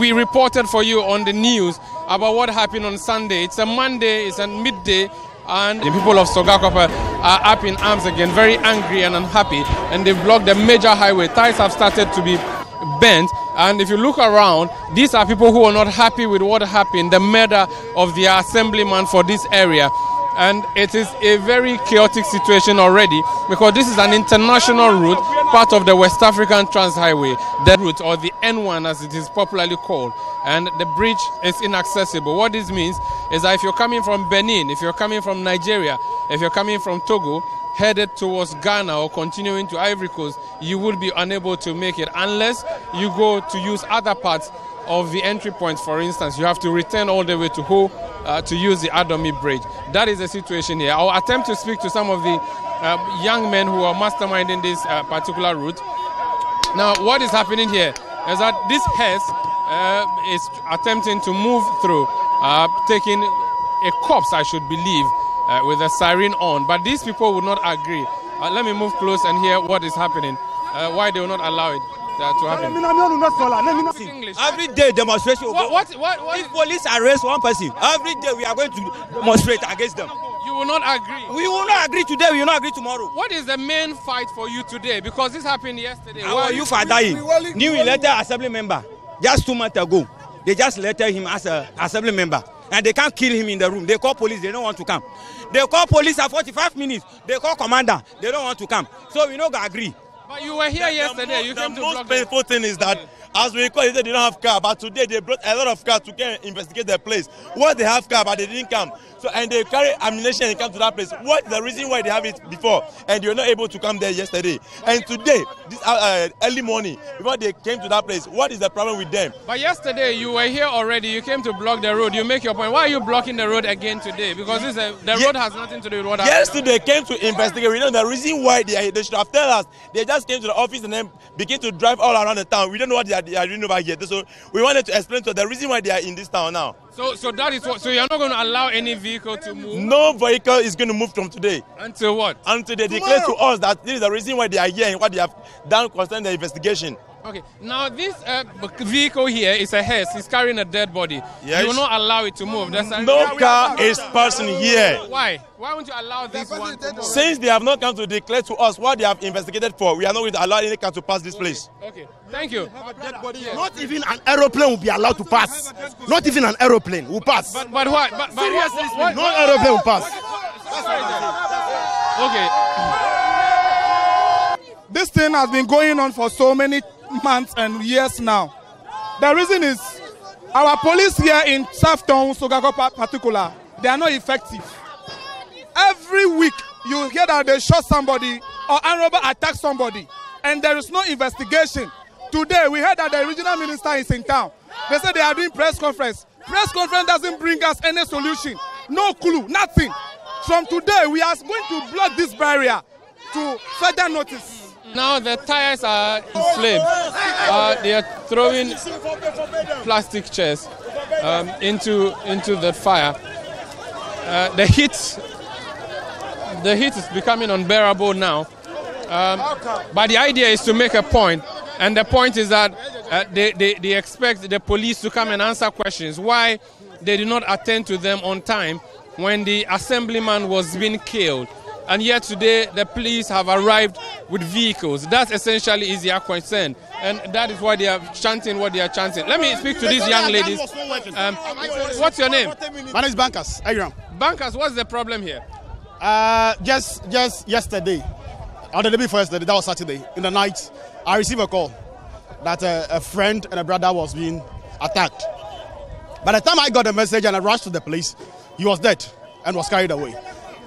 we reported for you on the news about what happened on Sunday. It's a Monday, it's a midday, and the people of Sogakope are up in arms again, very angry and unhappy, and they've blocked the major highway. Ties have started to be bent, and if you look around, these are people who are not happy with what happened, the murder of the assemblyman for this area and it is a very chaotic situation already because this is an international route, part of the West African Trans Highway, the route or the N1 as it is popularly called, and the bridge is inaccessible. What this means is that if you're coming from Benin, if you're coming from Nigeria, if you're coming from Togo, headed towards Ghana or continuing to Ivory Coast, you will be unable to make it unless you go to use other parts of the entry point, for instance, you have to return all the way to Ho uh, to use the Adomi Bridge. That is the situation here. I'll attempt to speak to some of the uh, young men who are masterminding this uh, particular route. Now, what is happening here is that this hearse uh, is attempting to move through, uh, taking a corpse, I should believe, uh, with a siren on. But these people would not agree. let me move close and hear what is happening, why they will not allow it. Every day demonstration. What, what, what, what? If police arrest one person, every day we are going to demonstrate against them. You will not agree. We will not agree today. We will not agree tomorrow. What is the main fight for you today? Because this happened yesterday. Our youth are dying. New elected assembly member just two months ago. They just elected him as a assembly member. And they can't kill him in the room. They call police, they don't want to come. They call police at 45 minutes. They call commander, they don't want to come. So we don't agree. But you were here the, yesterday. The you came the to most painful thing is that as we call it, they didn't have car, but today they brought a lot of cars to come investigate the place. What they have car, but they didn't come. So and they carry ammunition and come to that place. What is the reason why they have it before and they were not able to come there yesterday? And today, this uh, uh, early morning, before they came to that place, what is the problem with them? But yesterday you were here already. You came to block the road. You make your point. Why are you blocking the road again today? Because this uh, the road has nothing to do with what happened. Yesterday they came to investigate. We know the reason why they, they should have told us. They just came to the office and then begin to drive all around the town. We don't know what they are, they are doing over here. So we wanted to explain to the reason why they are in this town now. So, so that is what. So you're not going to allow any vehicle to move. No vehicle is going to move from today. Until what? Until they Tomorrow. declare to us that this is the reason why they are here and what they have done concerning the investigation. Okay. Now this uh, vehicle here is a hearse. It's carrying a dead body. Yes. You will not allow it to move. That's no car is passing here. Why? Why won't you allow this one? Since they have not come to declare to us what they have investigated for, we are not going to allow any car to pass this place. Okay. Thank you. Not even an aeroplane will be allowed to pass. Not even an aeroplane will pass. But, but what? But, but Seriously, what, what, no aeroplane will pass. Okay. This thing has been going on for so many months and years now. The reason is our police here in Southtown, Sogakope particular, they are not effective. Every week you hear that they shot somebody or armed attack somebody and there is no investigation. Today we heard that the regional minister is in town. They said they are doing press conference. Press conference doesn't bring us any solution. No clue, nothing. From today we are going to block this barrier to further notice. Now the tires are inflamed. Uh, they are throwing plastic chairs um, into into the fire. Uh, the heat, the heat is becoming unbearable now. Um, but the idea is to make a point, and the point is that uh, they, they, they expect the police to come and answer questions. Why they did not attend to them on time when the assemblyman was being killed? And yet today the police have arrived with vehicles. That essentially is their concern, and that is why they are chanting what they are chanting. Let me speak to these young ladies. Um, what's your name? My name is Bankers. Agram. Bankers, what's the problem here? Uh, just just yesterday, or the day before yesterday, that was Saturday, in the night, I received a call that a, a friend and a brother was being attacked. By the time I got the message and I rushed to the police, he was dead and was carried away.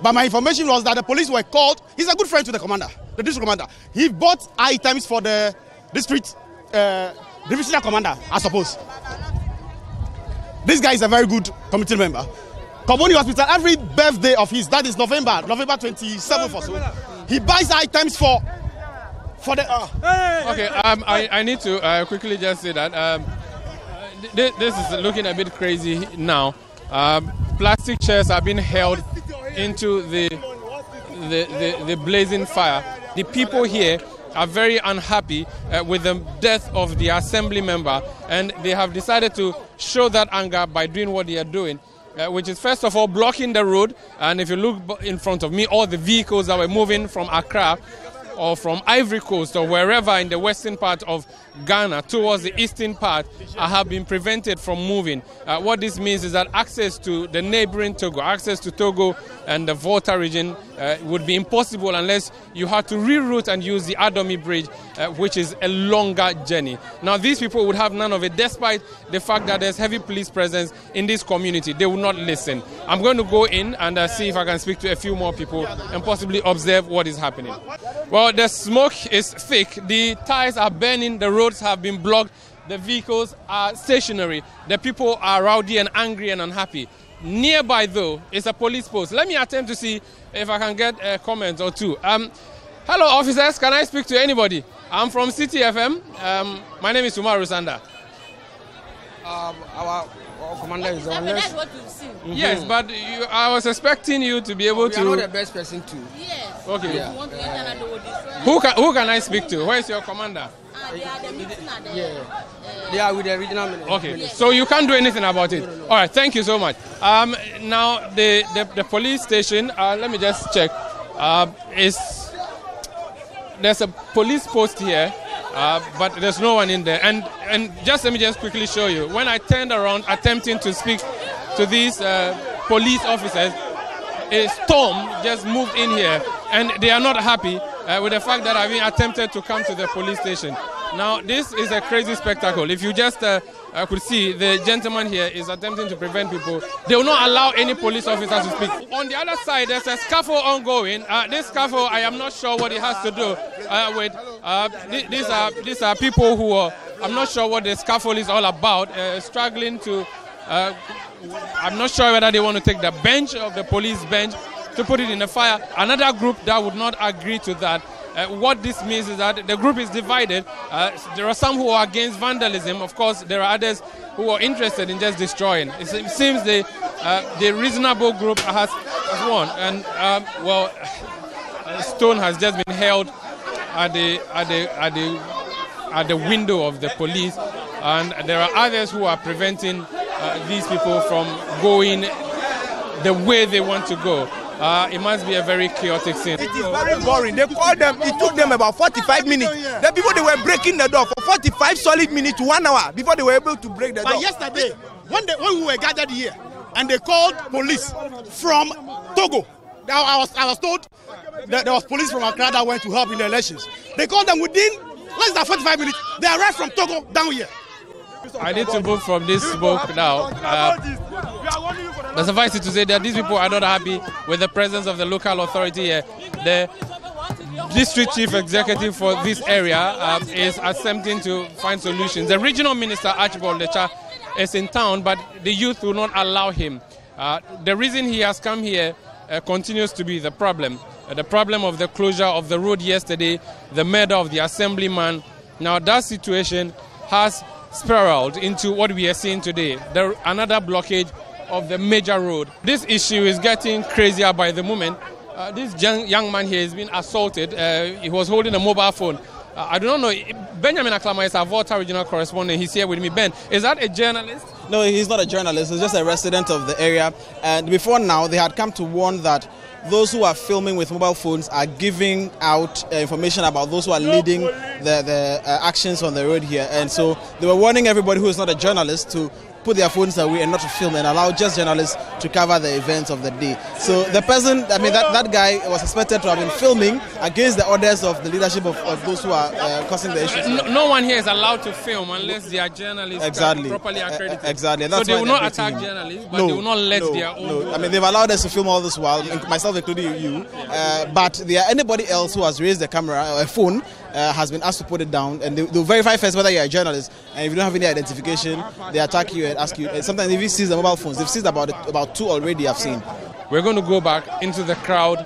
But my information was that the police were called. He's a good friend to the commander, the district commander. He bought items for the district uh, divisional commander, I suppose. This guy is a very good committee member. Comboni Hospital, every birthday of his, that is November, November 27th or so, he buys items for for the. Uh, okay, um, I, I need to uh, quickly just say that um, th- this is looking a bit crazy now. Um, plastic chairs are being held into the, the, the, the blazing fire. The people here are very unhappy uh, with the death of the assembly member, and they have decided to show that anger by doing what they are doing. Uh, which is first of all blocking the road. And if you look in front of me, all the vehicles that were moving from Accra or from Ivory Coast or wherever in the western part of Ghana towards the eastern part uh, have been prevented from moving. Uh, what this means is that access to the neighboring Togo, access to Togo and the Volta region uh, would be impossible unless you had to reroute and use the Adomi Bridge, uh, which is a longer journey. Now, these people would have none of it, despite the fact that there's heavy police presence in this community. They will not listen. I'm going to go in and uh, see if I can speak to a few more people and possibly observe what is happening. Well, the smoke is thick. The tires are burning. The roads have been blocked. The vehicles are stationary. The people are rowdy and angry and unhappy. Nearby, though, is a police post. Let me attempt to see if I can get a comment or two. Um, hello, officers. Can I speak to anybody? I'm from Citi FM. Um, my name is Umaru Sanda. Um, our, our commander is on That's what we've seen. Mm-hmm. Yes, but you, I was expecting you to be able We to. are not the best person to. Yes. Okay. If you want to enter and they will destroy. Who can who can I speak to? Where is your commander? Ah, they are the meeting at the. Yeah. They are with the regional minister. Okay, so you can't do anything about it. All right, thank you so much. Um, now the the, the police station. Uh, let me just check. Uh, is there's a police post here, uh, but there's no one in there. And and just let me just quickly show you. When I turned around, attempting to speak to these uh, police officers, a storm just moved in here, and they are not happy uh, with the fact that I've been attempted to come to the police station. Now, this is a crazy spectacle. If you just uh, uh, could see, the gentleman here is attempting to prevent people. They will not allow any police officer to speak. On the other side, there's a scaffold ongoing. Uh, this scaffold, I am not sure what it has to do uh, with. Uh, th- these are these are people who are. I'm not sure what the scaffold is all about. Uh, struggling to. Uh, I'm not sure whether they want to take the bench of the police bench to put it in the fire. Another group that would not agree to that. Uh, what this means is that the group is divided. Uh, there are some who are against vandalism. Of course, there are others who are interested in just destroying. It seems the uh, the reasonable group has, has won, and um, well, stone has just been held at the at the at the at the window of the police, and there are others who are preventing uh, these people from going the way they want to go. Uh, it must be a very chaotic scene. It is very boring. They called them, it took them about 45 minutes. The people they were breaking the door for 45 solid minutes to one hour before they were able to break the But door. yesterday, when, they, when we were gathered here, and they called police from Togo, now I was, I was told that there was police from Accra that went to help in the elections. They called them within less than 45 minutes. They arrived from Togo down here. I need to move from this smoke now. Uh, but suffice it to say that these people are not happy with the presence of the local authority here. The district chief executive for this area uh, is attempting to find solutions. The regional minister, Archibald Letsa, is in town, but the youth will not allow him. Uh, the reason he has come here uh, continues to be the problem. Uh, the problem of the closure of the road yesterday, the murder of the assemblyman. Now, that situation has spiraled into what we are seeing today the, another blockage of the major road. This issue is getting crazier by the moment. Uh, this young, young man here has been assaulted. Uh, he was holding a mobile phone. Uh, I do not know. Benjamin Aklama is our Volta regional correspondent. He's here with me. Ben, is that a journalist? No, he's not a journalist. He's just a resident of the area. And before now, they had come to warn that those who are filming with mobile phones are giving out uh, information about those who are leading the, the uh, actions on the road here. And so they were warning everybody who is not a journalist to put their phones away and not to film and allow just journalists to cover the events of the day. So the person, I mean, that, that guy was suspected to have been filming against the orders of the leadership of, of those who are uh, causing the issues. No, no one here is allowed to film unless they are journalists Exactly. properly Uh, uh, accredited. exactly. So they will not attack journalists, but they will not let no, their own. no. I mean, they've allowed us to film all this while, myself including you. Uh, but there anybody else who has raised the camera or a phone uh, has been asked to put it down, and they, they'll verify first whether you're a journalist. And if you don't have any identification, they attack you and ask you. Sometimes if you seize the mobile phones, they've seized about about two already. I've seen. We're going to go back into the crowd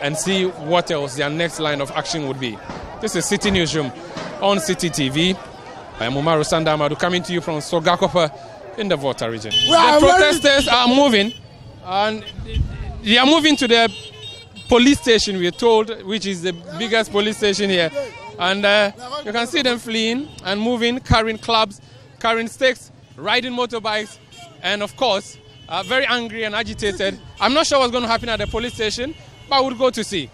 and see what else their next line of action would be. This is Citi Newsroom on Citi TV. I am Umaru Sanda Amadu coming to you from Sogakope in the Volta region. the protesters are moving and they are moving to the police station, we are told, which is the biggest police station here. And uh, you can see them fleeing and moving, carrying clubs, carrying sticks, riding motorbikes, and of course, uh, very angry and agitated. I'm not sure what's going to happen at the police station, but we'll go to see.